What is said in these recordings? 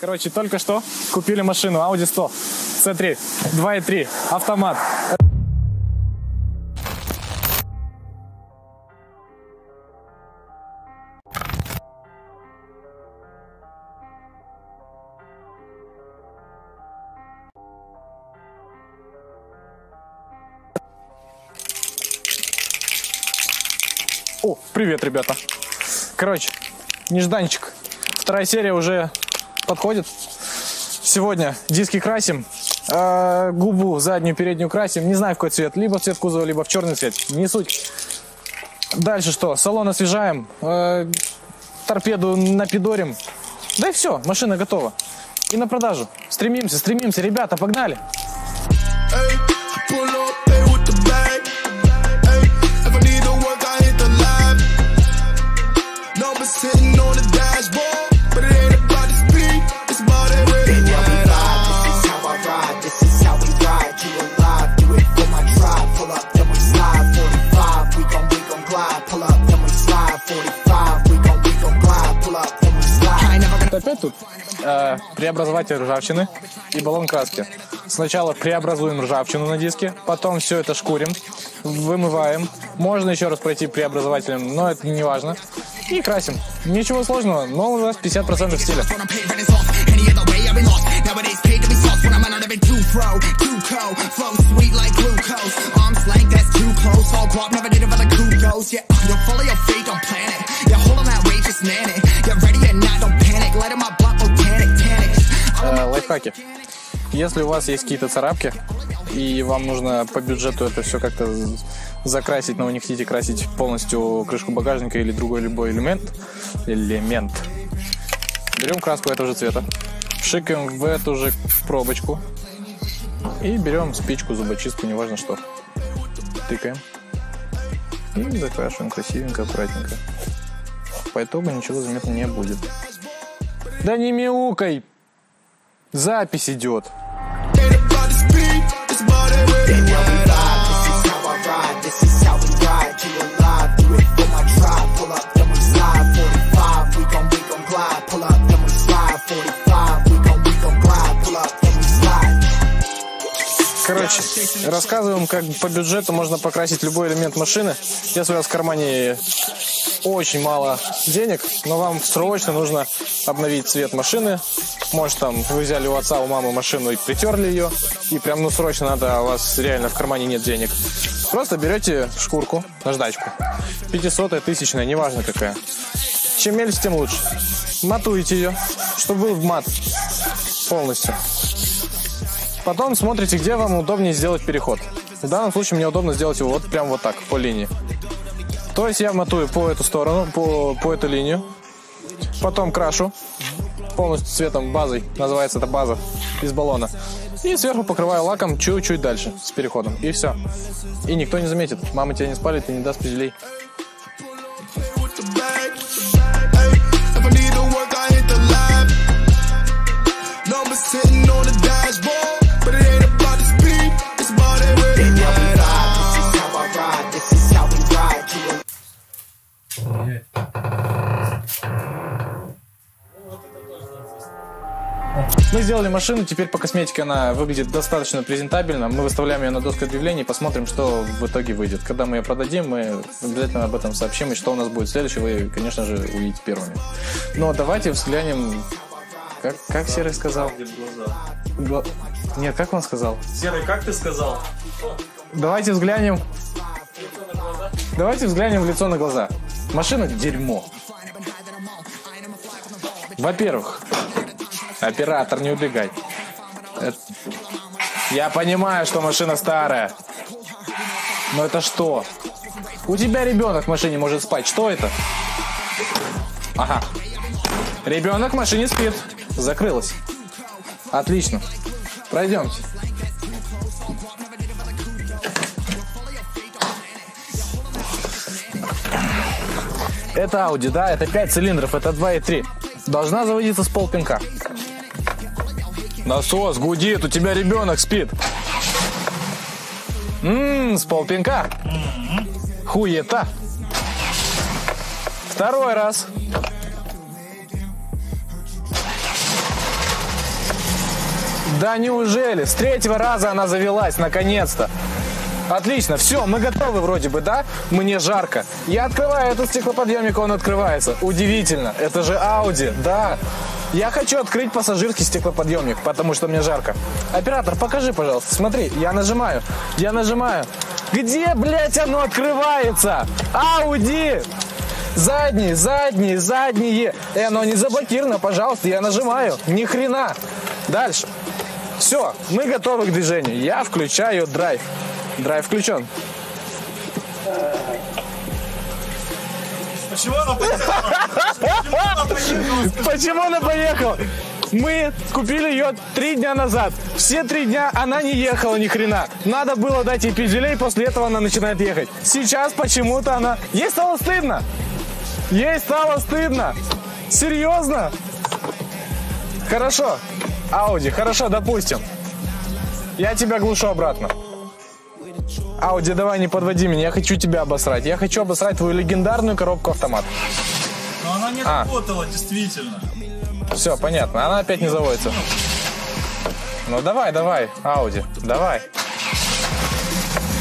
Короче, только что купили машину Audi 100 C3 2.3 автомат. О, привет, ребята. Короче, нежданчик. Вторая серия уже подходит. Сегодня диски красим. э, губу заднюю, переднюю красим. Не знаю, в какой цвет. Либо в цвет кузова, либо в черный цвет. Не суть. Дальше что? Салон освежаем. э, торпеду напидорим. Да и все, машина готова. И на продажу. Стремимся, стремимся. Ребята, погнали. Ayy, э, преобразователь ржавчины и баллон краски. Сначала преобразуем ржавчину на диске, потом все это шкурим, вымываем. Можно еще раз пройти преобразователем, но это не важно. И красим. Ничего сложного, но у вас 50% стиля. I'm I'm. Yeah, you're full of your fate, don't plan it. You're holding that weight, just man it. Лайфхаки. Если у вас есть какие-то царапки, и вам нужно по бюджету это все как-то закрасить, но вы не хотите красить полностью крышку багажника или другой любой элемент, элемент, берем краску этого же цвета, шикаем в эту же пробочку и берем спичку, зубочистку, неважно что. Тыкаем. И закрашиваем красивенько, аккуратненько. По итогу ничего заметно не будет. Да не мяукай! Запись идет. Ain't about the speed, it's about that way you ride. This is how I ride, this is how we ride. You alive, do it for my tribe. Pull up, then we slide. 45, we gon' we gon' glide. Pull up, then we slide. 45, we gon' we gon' glide. Pull up, then we slide. Короче, рассказываем, как по бюджету можно покрасить любой элемент машины. У вас в кармане очень мало денег, но вам срочно нужно обновить цвет машины. Может, там вы взяли у отца, у мамы машину и притерли ее, и прям ну срочно надо, а у вас реально в кармане нет денег. Просто берете шкурку, наждачку, 500 тысячная, неважно какая. Чем мельче, тем лучше. Матуете ее, чтобы был мат полностью. Потом смотрите, где вам удобнее сделать переход. В данном случае мне удобно сделать его вот прям вот так, по линии. То есть я матую по эту сторону, по, по эту линию. Потом крашу полностью цветом базой. Называется это база из баллона. И сверху покрываю лаком чуть-чуть дальше с переходом. И все. И никто не заметит. Мама тебя не спалит и не даст пизделей. Мы сделали машину, теперь по косметике она выглядит достаточно презентабельно. Мы выставляем ее на доску объявлений и посмотрим, что в итоге выйдет. Когда мы ее продадим, мы обязательно об этом сообщим, и что у нас будет следующее, вы, конечно же, увидите первыми. Но давайте взглянем... Как, как Серый сказал? Гла- Нет, как он сказал? Серый, как ты сказал? Давайте взглянем... Давайте взглянем в лицо на глаза. Машина дерьмо. Во-первых, оператор, не убегай. Это- Я понимаю, что машина старая. Но это что? У тебя ребенок в машине может спать. Что это? Ага. Ребенок в машине спит. Закрылась. Отлично. Пройдемте. Это Audi, да? Это 5 цилиндров, это 2.3. Должна заводиться с полпинка. Насос гудит, у тебя ребенок спит. Ммм, с полпинка. Хуета. Второй раз. Да неужели? С третьего раза она завелась, наконец-то. Отлично, все, мы готовы вроде бы, да? Мне жарко. Я открываю этот стеклоподъемник, он открывается. Удивительно, это же Audi, да. Я хочу открыть пассажирский стеклоподъемник, потому что мне жарко. Оператор, покажи, пожалуйста. Смотри, я нажимаю, я нажимаю. Где, блядь, оно открывается? Audi! Задние, задние, задние. И оно не заблокировано, пожалуйста, я нажимаю. Ни хрена. Дальше. Все, мы готовы к движению. Я включаю драйв. Драйв включен. Почему она поехала? Почему она поехала? Мы купили ее три дня назад. Все три дня она не ехала ни хрена. Надо было дать ей пизделей, после этого она начинает ехать. Сейчас почему-то она... Ей стало стыдно. Ей стало стыдно. Серьезно? Хорошо. Ауди, хорошо, допустим. Я тебя глушу обратно. Ауди, давай не подводи меня, я хочу тебя обосрать. Я хочу обосрать твою легендарную коробку автомат. Но она не А. работала, действительно. Все, понятно, она опять не заводится. Ну давай, давай, Ауди, давай.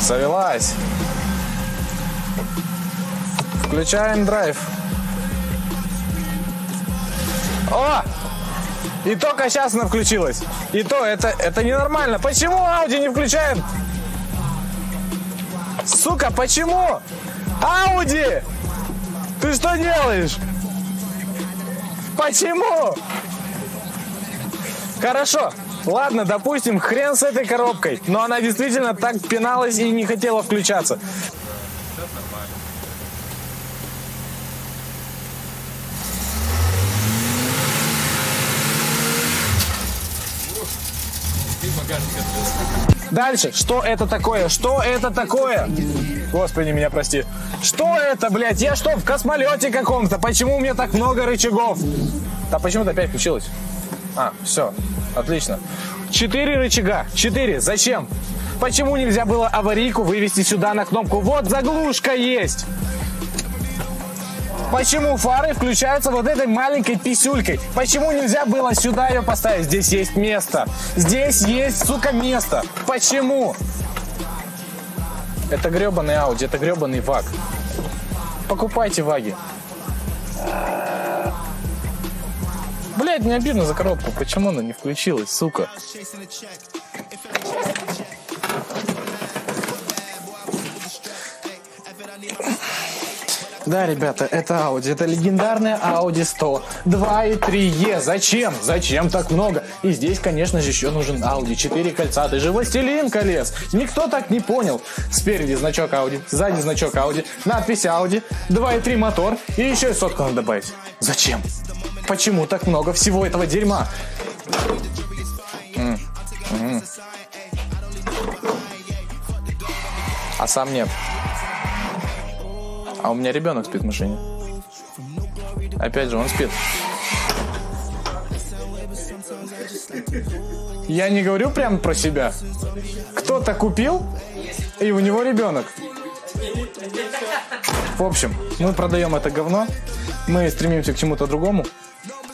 Завелась. Включаем драйв. О! И только сейчас она включилась. И то, это, это ненормально. Почему Ауди не включает? Сука, почему? Ауди! Ты что делаешь? Почему? Хорошо. Ладно, допустим, хрен с этой коробкой. Но она действительно так пиналась и не хотела включаться. Дальше. Что это такое? Что это такое? Господи, меня прости. Что это, блядь? Я что, в космолете каком-то? Почему у меня так много рычагов? Да почему-то опять включилось. А, все. Отлично. Четыре рычага. Четыре. Зачем? Почему нельзя было аварийку вывести сюда на кнопку? Вот заглушка есть. Почему фары включаются вот этой маленькой писюлькой? Почему нельзя было сюда ее поставить? Здесь есть место. Здесь есть, сука, место. Почему? Это гребаный Audi, это гребаный ВАГ. Покупайте ВАГи. Блять, мне обидно за коробку. Почему она не включилась, сука? Да, ребята, это Audi. Это легендарная Audi 100. 2 и 3 Е. Зачем? Зачем так много? И здесь, конечно же, еще нужен Audi. 4 кольца. Ты же властелин колец. Никто так не понял. Спереди значок Audi, сзади значок Audi, надпись Audi, 2 и 3 мотор. И еще и сотку надо добавить. Зачем? Почему так много всего этого дерьма? М, м. А сам нет. А у меня ребенок спит в машине. Опять же, он спит. Я не говорю прям про себя. Кто-то купил, и у него ребенок. В общем, мы продаем это говно. Мы стремимся к чему-то другому.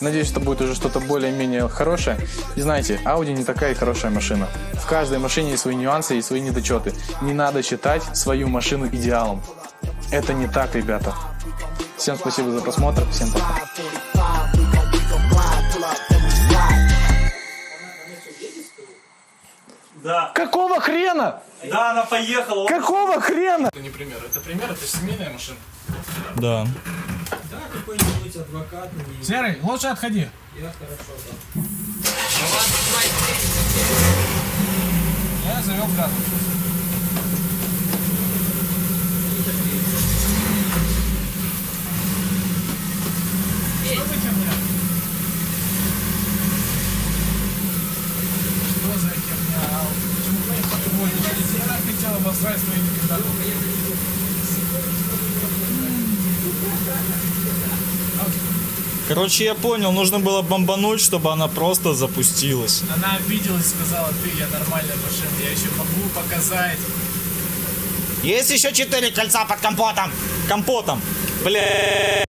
Надеюсь, это будет уже что-то более-менее хорошее. И знаете, Audi не такая хорошая машина. В каждой машине есть свои нюансы и свои недочеты. Не надо считать свою машину идеалом. Это не так, ребята. Всем спасибо за просмотр. Всем пока. 545, we gon' we gon' glide, pull up, then we slide. Да. Какого хрена? Да, она поехала. Какого хрена? Это не пример, это пример, это семейная машина. Да. Да, какой-нибудь адвокат не Серый, лучше отходи. я хорошо, да. Я завел краску. Что за херня? Что за херня? Ау? Почему ты не подводишь? Я так хотел обосрать свои легендарные. Короче, я понял, нужно было бомбануть, чтобы она просто запустилась. Она обиделась, сказала, ты, я нормальная машина, я еще могу показать. Есть еще четыре кольца под компотом. Компотом. Бля.